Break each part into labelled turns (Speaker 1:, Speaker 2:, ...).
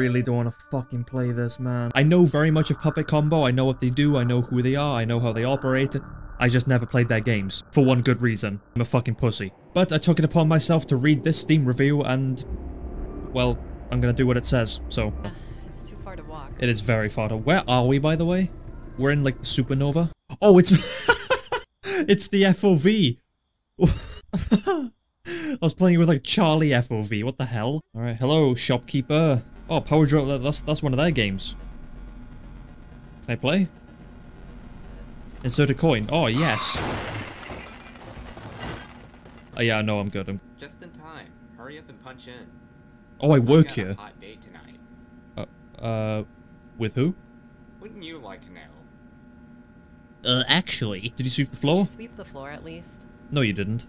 Speaker 1: really don't want to fucking play this, man. I know very much of Puppet Combo. I know what they do. I know who they are. I know how they operate. I just never played their games. For one good reason. I'm a fucking pussy. But I took it upon myself to read this Steam review and... Well, I'm gonna do what it says, so...
Speaker 2: It's too far to walk.
Speaker 1: It is very far to- Where are we, by the way? We're in, like, the supernova? Oh, it's- It's the FOV! I was playing with, like, Charlie FOV, what the hell? Alright, hello, shopkeeper. Oh, Power Drill, that's, that's one of their games. Can I play? Insert a coin. Oh, yes. Oh, yeah, no, I'm good. I'm
Speaker 3: Just in time. Hurry up and punch in.
Speaker 1: Oh, I work here.
Speaker 3: Hot date tonight.
Speaker 1: Uh, with who?
Speaker 3: Wouldn't you like to know?
Speaker 1: Uh, actually. Did you sweep the floor?
Speaker 2: Sweep the floor at least.
Speaker 1: No, you didn't.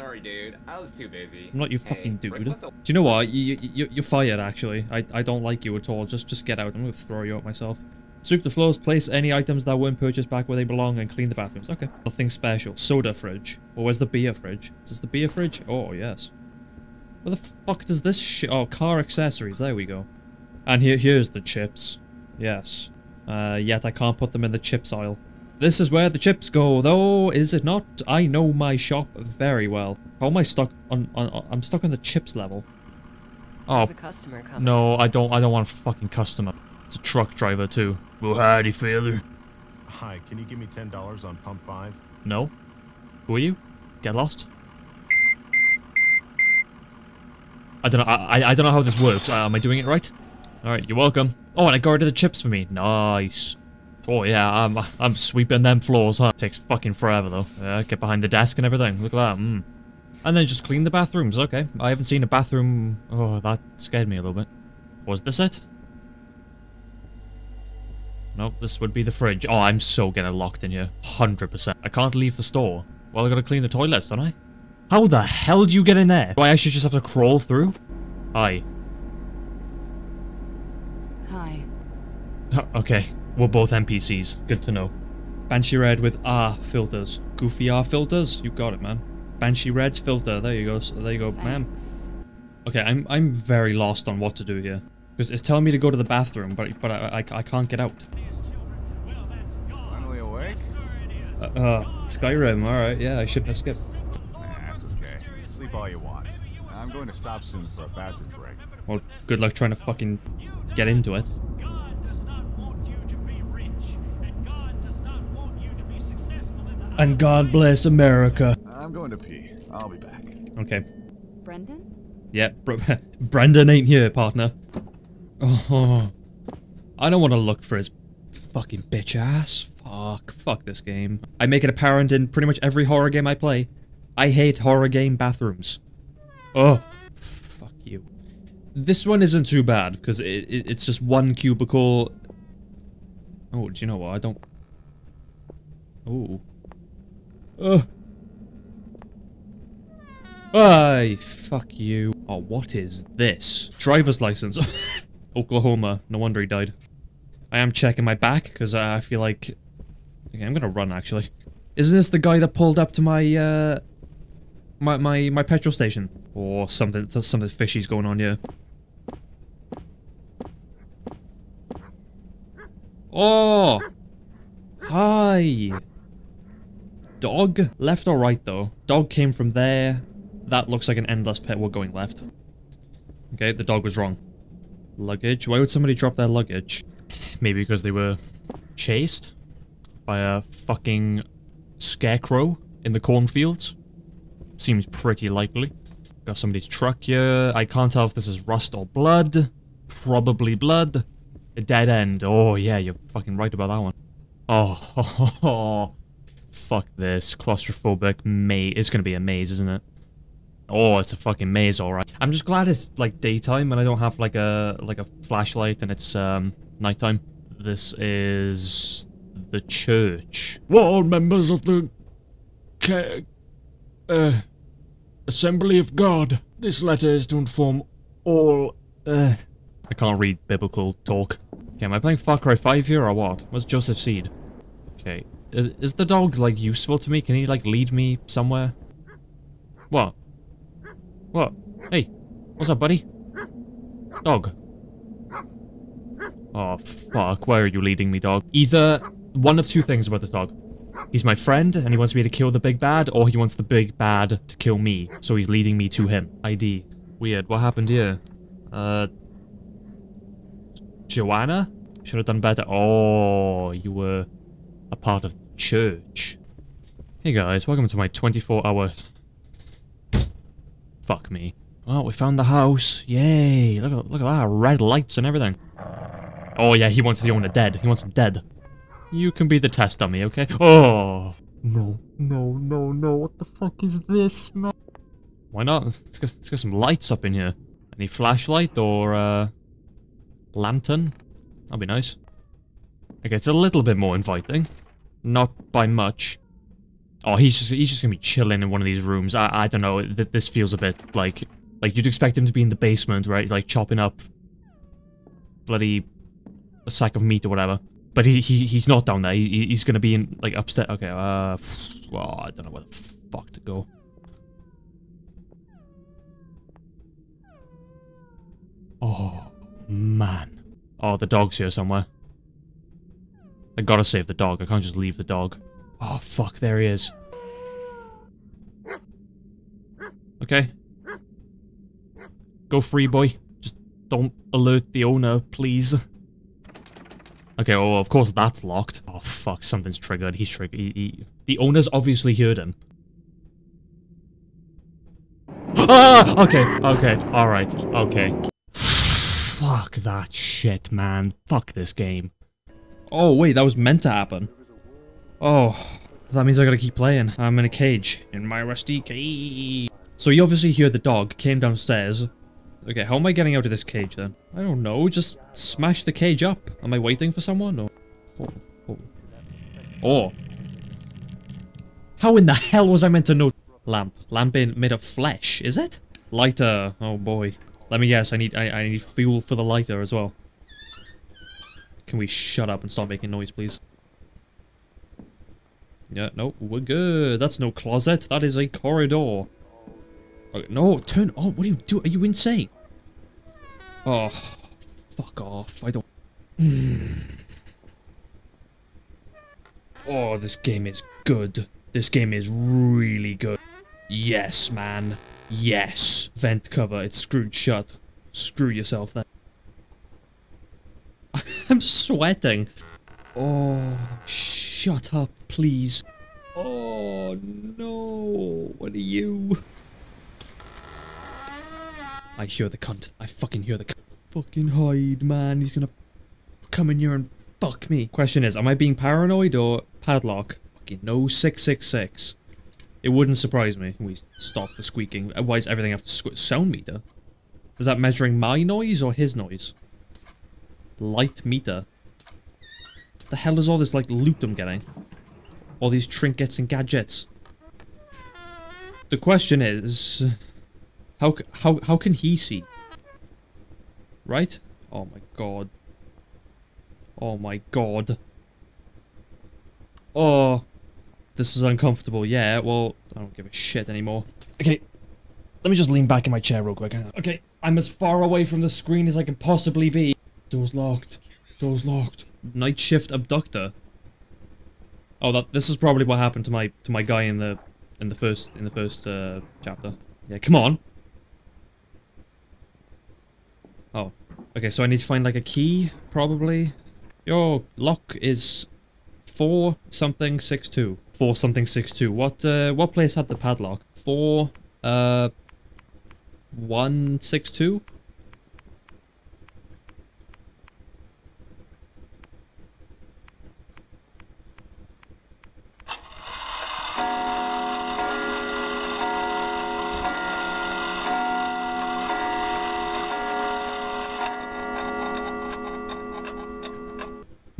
Speaker 3: Sorry, dude. I was too busy.
Speaker 1: I'm not your
Speaker 3: Hey,
Speaker 1: fucking dude. Do you know what? You, you, you're fired, actually. I, I don't like you at all. Just just get out. I'm gonna throw you out myself. Sweep the floors, place any items that weren't purchased back where they belong, and clean the bathrooms. Okay. Nothing special. Soda fridge. Well, where's the beer fridge? Is this the beer fridge? Oh, yes. Where the fuck does this shit... Oh, car accessories. There we go. And here, here's the chips. Yes. Uh, yet I can't put them in the chips aisle. This is where the chips go, though, is it not? I know my shop very well. How am I stuck on, on, on I'm stuck on the chips level. Oh,
Speaker 2: a customer
Speaker 1: no, I don't, I don't want a fucking customer. It's a truck driver, too. Well, howdy, fella.
Speaker 4: Hi, can you give me $10 on pump 5?
Speaker 1: No? Who are you? Get lost? I don't know, I, I, I don't know how this works. Uh, am I doing it right? Alright, you're welcome. Oh, and I guarded the chips for me. Nice. Oh yeah, I'm, I'm sweeping them floors, huh? Takes fucking forever though. Yeah, get behind the desk and everything. Look at that, mm. And then just clean the bathrooms, okay. I haven't seen a bathroom... Oh, that scared me a little bit. Was this it? Nope, this would be the fridge. Oh, I'm so getting locked in here. 100%. I can't leave the store. Well, I gotta clean the toilets, don't I? How the hell do you get in there? Do I actually just have to crawl through? Hi.
Speaker 2: Hi.
Speaker 1: Okay, we're both NPCs. Good to know. Banshee Red with R filters. Goofy R filters? You got it, man. Banshee Red's filter. There you go. So there you go, ma'am. Okay, I'm I'm very lost on what to do here. Because it's telling me to go to the bathroom, but but I, I, I can't get out.
Speaker 5: Finally awake?
Speaker 1: Uh, uh Skyrim, alright, yeah, I shouldn't have skipped.
Speaker 5: Nah, that's okay. Sleep all you want. I'm going to stop soon for a bathroom break.
Speaker 1: Well, good luck trying to fucking get into it.
Speaker 6: God does not want you to be rich, and God does not want you to be successful in the
Speaker 1: And God bless America.
Speaker 5: I'm going to pee. I'll be back.
Speaker 1: Okay.
Speaker 2: Brendan?
Speaker 1: Yeah, bro Brendan ain't here, partner. Oh, I don't want to look for his fucking bitch ass. Fuck, fuck this game. I make it apparent in pretty much every horror game I play. I hate horror game bathrooms. Oh, fuck you. This one isn't too bad because it, it, it's just one cubicle. Oh, do you know what? I don't. Oh. Ugh. Ay, fuck you. Oh, what is this? Driver's license. Oklahoma. No wonder he died. I am checking my back, because uh, I feel like... Okay, I'm gonna run, actually. Isn't this the guy that pulled up to my, uh... My, my, my petrol station? Or something, something fishy's going on here. Oh! Hi! Dog? Left or right, though? Dog came from there. That looks like an endless pit. We're going left. Okay, the dog was wrong. Luggage? Why would somebody drop their luggage? Maybe because they were chased by a fucking scarecrow in the cornfields. Seems pretty likely. Got somebody's truck here. I can't tell if this is rust or blood. Probably blood. A dead end. Oh, yeah, you're fucking right about that one. Oh, fuck this. Claustrophobic maze. It's gonna be a maze, isn't it? Oh, it's a fucking maze, alright. I'm just glad it's, like, daytime and I don't have, like, a like a flashlight and it's, um, nighttime. This is... the church.
Speaker 6: all members of the ca- uh, Assembly of God. This letter is to inform all uh,
Speaker 1: I can't read biblical talk. Okay, am I playing Far Cry 5 here or what? What's Joseph Seed? Okay. Is, is the dog, like, useful to me? Can he, like, lead me somewhere? What? What? Hey, what's up, buddy? Dog. Oh, fuck. Where are you leading me, dog? Either one of two things about this dog. He's my friend, and he wants me to kill the big bad, or he wants the big bad to kill me, so he's leading me to him. ID. Weird. What happened here? Uh... Joanna? Should have done better. Oh, you were a part of the church. Hey guys, welcome to my 24 hour... Fuck me. Well, we found the house. Yay! Look at look at that, red lights and everything. Oh yeah, he wants the owner dead. He wants him dead. You can be the test dummy, okay? Oh!
Speaker 6: No, no, no, no. What the fuck is this, man?
Speaker 1: Why not? Let's get, let's get some lights up in here. Any flashlight or, uh... Lantern? That'd be nice. Okay, it's a little bit more inviting. Not by much. Oh, he's just, he's just gonna be chilling in one of these rooms. I, I don't know, th this feels a bit like... Like, you'd expect him to be in the basement, right? Like, chopping up... Bloody... A sack of meat or whatever. But he, he he's not down there. He, he's gonna be in, like, upstairs. Okay, uh... Well, I don't know where the fuck to go. Oh, man. Oh, the dog's here somewhere. I gotta save the dog. I can't just leave the dog. Oh, fuck, there he is. Okay. Go free, boy. Just don't alert the owner, please. Okay, well, of course that's locked. Oh, fuck, something's triggered. He's triggered. He, he, the owner's obviously heard him. ah! Okay, okay, alright, okay. Fuck that shit, man. Fuck this game. Oh, wait, that was meant to happen. Oh, that means I gotta keep playing. I'm in a cage. In my rusty cage. So you obviously hear the dog came downstairs. Okay, how am I getting out of this cage then? I don't know, just smash the cage up. Am I waiting for someone or... Oh, oh. oh. How in the hell was I meant to know? Lamp. Lamp in made of flesh, is it? Lighter. Oh boy. Let me guess, I need I, I need fuel for the lighter as well. Can we shut up and stop making noise, please? Yeah, no, we're good. That's no closet. That is a corridor. Okay, no, turn on. What are you doing? Are you insane? Oh, fuck off. I don't... oh, this game is good. This game is really good. Yes, man. Yes. Vent cover. It's screwed shut. Screw yourself then. Sweating. Oh, shut up, please. Oh, no. What are you? I hear the cunt. I fucking hear the cunt. Fucking hide, man. He's gonna come in here and fuck me. Question is, am I being paranoid or padlock? Fucking no 666. It wouldn't surprise me. We stop the squeaking. Uh, why does everything have to squeak? Sound meter? Is that measuring my noise or his noise? Light meter. The hell is all this, like, loot I'm getting? All these trinkets and gadgets. The question is... How, how, how can he see? Right? Oh my god. Oh my god. Oh. This is uncomfortable. Yeah, well, I don't give a shit anymore. Okay. Let me just lean back in my chair real quick. Okay, I'm as far away from the screen as I can possibly be. Door's locked. Door's locked. Night shift abductor. Oh, that this is probably what happened to my to my guy in the in the first in the first uh, chapter. Yeah, come on. Oh, okay. So I need to find like a key, probably. Your lock is four something six two. Four something six two. What uh, what place had the padlock? Four uh one six two.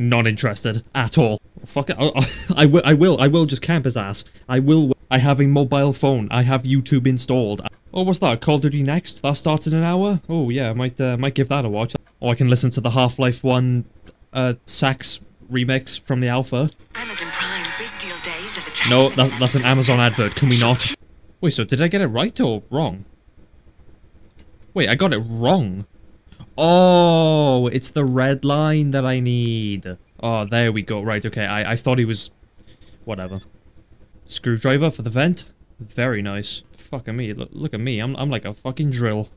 Speaker 1: Not interested at all. Fuck it. I, I, I, will, I will. I will just camp his ass. I will. I have a mobile phone. I have YouTube installed. Oh, what's that? Call of Duty Next? That starts in an hour? Oh, yeah. I might, uh, might give that a watch. Or I can listen to the Half-Life 1 uh, sax remix from the alpha.
Speaker 7: Amazon Prime big deal days at the
Speaker 1: No, that, that's an Amazon advert. Can we not? Wait, so did I get it right or wrong? Wait, I got it wrong. Oh, it's the red line that I need. Oh, there we go. Right, okay. I, I thought he was... Whatever. Screwdriver for the vent. Very nice. Fucking me. Look, look at me. I'm, I'm like a fucking drill.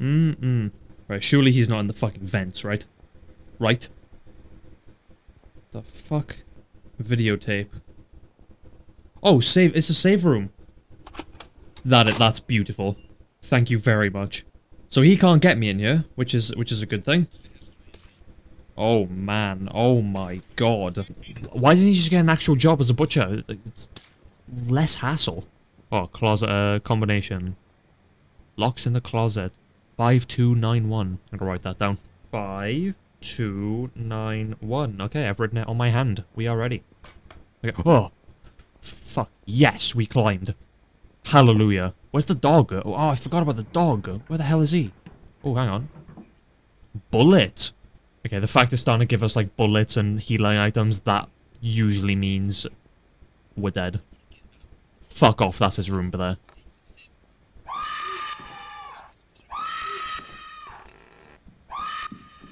Speaker 1: Mm-mm. Right, surely he's not in the fucking vents, right? Right? The fuck? Videotape. Oh, save. It's a save room. That it. that's beautiful. Thank you very much. So he can't get me in here, which is which is a good thing. Oh man, oh my god. Why didn't he just get an actual job as a butcher? It's less hassle. Oh, closet uh, combination. Locks in the closet. 5291. I'm gonna write that down. 5291. Okay, I've written it on my hand. We are ready. Okay. Oh! Fuck. Yes, we climbed. Hallelujah. Where's the dog? Oh, I forgot about the dog. Where the hell is he? Oh, hang on. Bullet! Okay, the fact it's starting to give us, like, bullets and healing items, that usually means we're dead. Fuck off, that's his room there.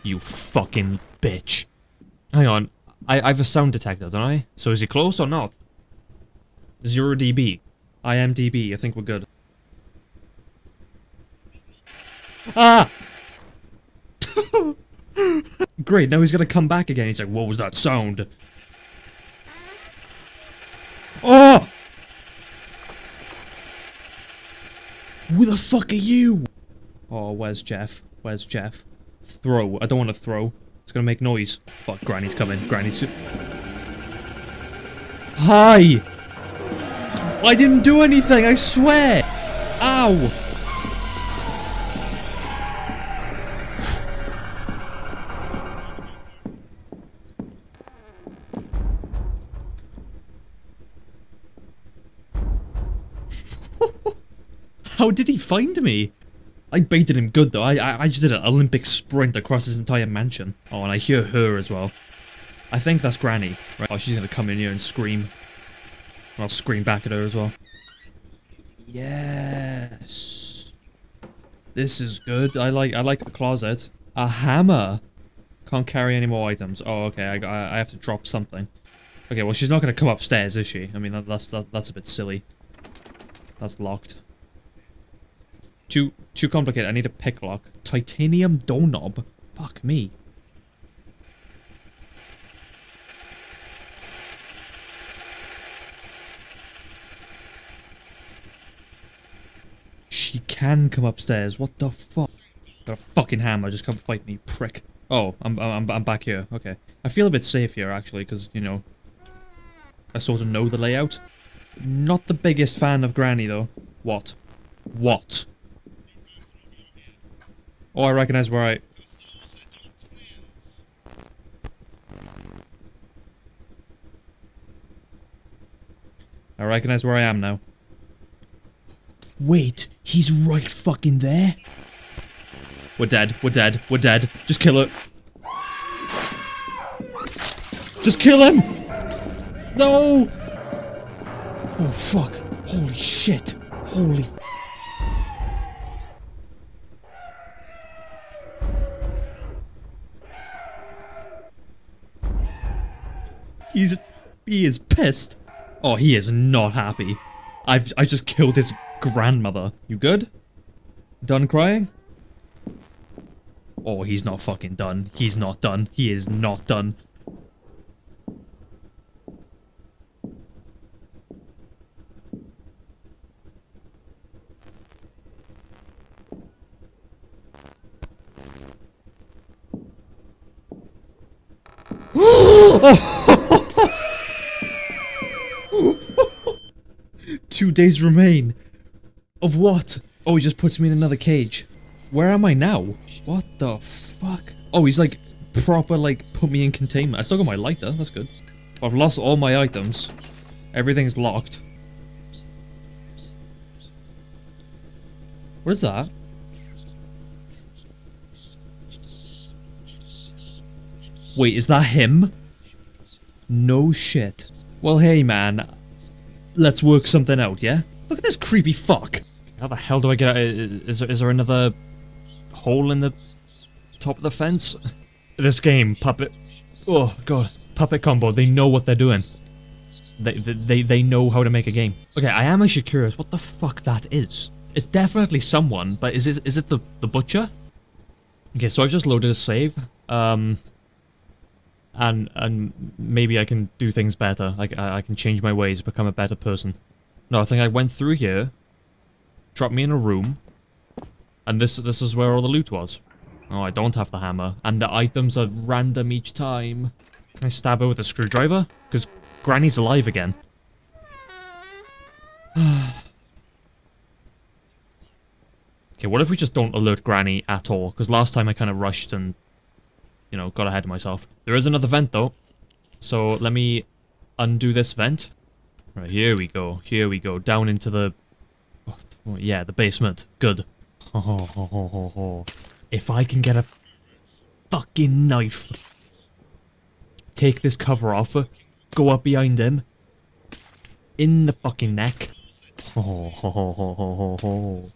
Speaker 1: You fucking bitch. Hang on, I, I have a sound detector, don't I? So is he close or not? Zero dB. I am DB, I think we're good. Ah! Great, now he's gonna come back again. He's like, what was that sound? Oh! Who the fuck are you? Oh, where's Jeff? Where's Jeff? Throw. I don't want to throw. It's gonna make noise. Fuck, Granny's coming. Granny's... Hi! I didn't do anything, I swear! Ow! How did he find me? I baited him good though. I, I, I just did an Olympic sprint across his entire mansion. Oh, and I hear her as well. I think that's Granny. Right? Oh, she's gonna come in here and scream. I'll scream back at her as well. Yes. This is good. I like I like the closet. A hammer. Can't carry any more items. Oh, okay. I, I, I have to drop something. Okay, well, she's not going to come upstairs, is she? I mean, that, that's that, that's a bit silly. That's locked. Too too complicated. I need a pick lock. Titanium doorknob. Fuck me. She can come upstairs. What the fuck? Got a fucking hammer. Just come fight me, prick. Oh, I'm I'm I'm back here. Okay. I feel a bit safe here actually, because you know, I sort of know the layout. Not the biggest fan of Granny though. What? What? Oh, I recognize where I... I recognize where I am now. Wait, he's right fucking there? We're dead, we're dead, we're dead. Just kill it. Just kill him! No! Oh fuck. Holy shit. Holy He's he is pissed. Oh, he is not happy. I've I just killed his grandmother. You good? Done crying? Oh, he's not fucking done. He's not done. He is not done. Two days remain. Of what? Oh, he just puts me in another cage. Where am I now? What the fuck? Oh, he's like proper like put me in containment. I still got my lighter, that's good. I've lost all my items. Everything's locked. What is that? Wait, is that him? No shit. Well, hey man. Let's work something out, yeah? Look at this creepy fuck. How the hell do I get out? Is there, is there another hole in the top of the fence. This game, Puppet... Oh, God. Puppet Combo, they know what they're doing. They, they, they know how to make a game. Okay, I am actually curious what the fuck that is. It's definitely someone, but is it, is it the, the butcher? Okay, so I've just loaded a save. Um, and and maybe I can do things better. I, I can change my ways, become a better person. No, I think I went through here, dropped me in a room, and this this is where all the loot was. Oh, I don't have the hammer, and the items are random each time. Can I stab her with a screwdriver? Because Granny's alive again. okay, what if we just don't alert Granny at all? Because last time I kind of rushed and, you know, got ahead of myself. There is another vent, though. So let me undo this vent. Right, here we go. Here we go. Down into the... Oh, yeah, the basement. Good. if I can get a fucking knife. Take this cover off. Go up behind him. In the fucking neck.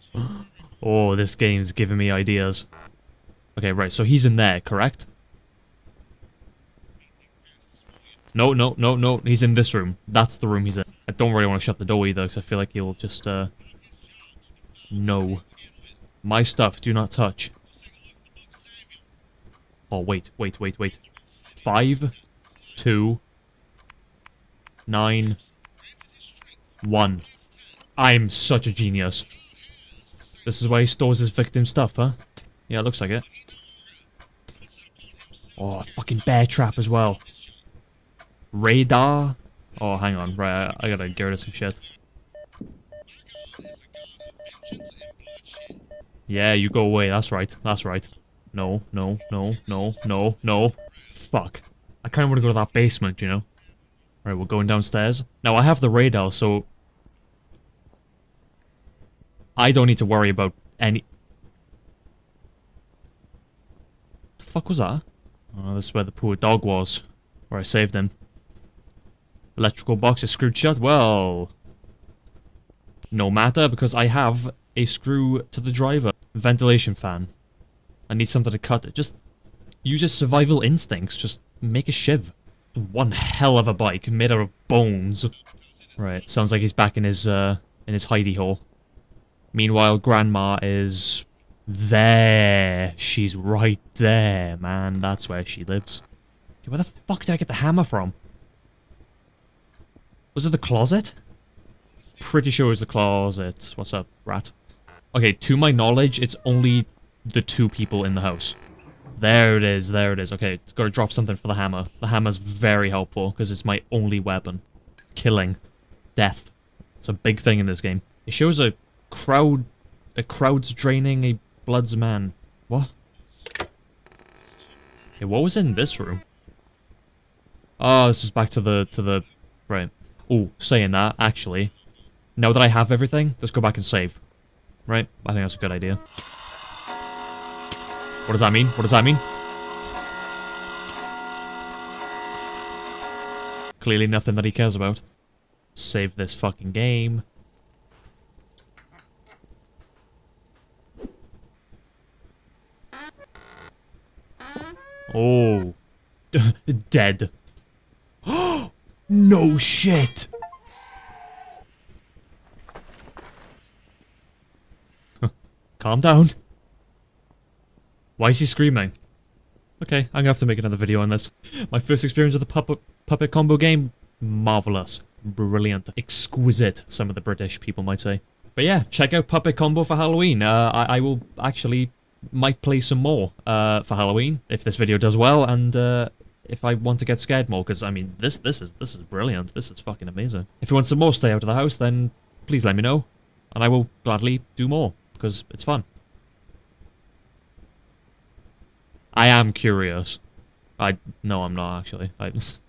Speaker 1: Oh, this game's giving me ideas. Okay, right, so he's in there, correct? No, no, no, no, he's in this room. That's the room he's in. I don't really want to shut the door either, because I feel like he'll just, uh... No. My stuff, do not touch. Oh, wait, wait, wait, wait. Five, two, nine, one. I'm such a genius. This is why he stores his victim stuff, huh? Yeah, it looks like it. Oh, fucking bear trap as well. Radar. Oh, hang on. Right, I, I gotta get rid of some shit. Yeah, you go away. That's right. That's right. No, no, no, no, no, no. Fuck. I kind of want to go to that basement, you know? Alright, we're going downstairs. Now, I have the radar, so... I don't need to worry about any... The fuck was that? Oh, this is where the poor dog was. Where I saved him. Electrical box is screwed shut. Well... No matter, because I have a screw to the driver. Ventilation fan. I need something to cut it. Just use your survival instincts. Just make a shiv. One hell of a bike made out of bones. Right, sounds like he's back in his, uh, in his hidey hole. Meanwhile, Grandma is... There. She's right there, man. That's where she lives. Where the fuck did I get the hammer from? Was it the closet? Pretty sure it's the closet. What's up, rat? Okay, to my knowledge, it's only the two people in the house. There it is, there it is. Okay, it's gotta drop something for the hammer. The hammer's very helpful, because it's my only weapon. Killing. Death. It's a big thing in this game. It shows a crowd... A crowd's draining a blood's man. What? Okay, what was in this room? Oh, this is back to the... to the... Right. Oh, saying that, actually. Now that I have everything, let's go back and save. Right? I think that's a good idea. What does that mean? What does that mean? Clearly nothing that he cares about. Save this fucking game. Oh. Dead. no shit! Calm down. Why is he screaming? Okay, I'm gonna have to make another video on this. My first experience with the puppet, puppet combo game, marvelous, brilliant, exquisite, some of the British people might say. But yeah, check out Puppet Combo for Halloween. Uh, I, I will actually might play some more uh, for Halloween if this video does well, and uh, if I want to get scared more, because I mean this this is this is brilliant. This is fucking amazing. If you want some more Stay Out of the House, then please let me know, and I will gladly do more because it's fun. I am curious. I no, I'm not actually. I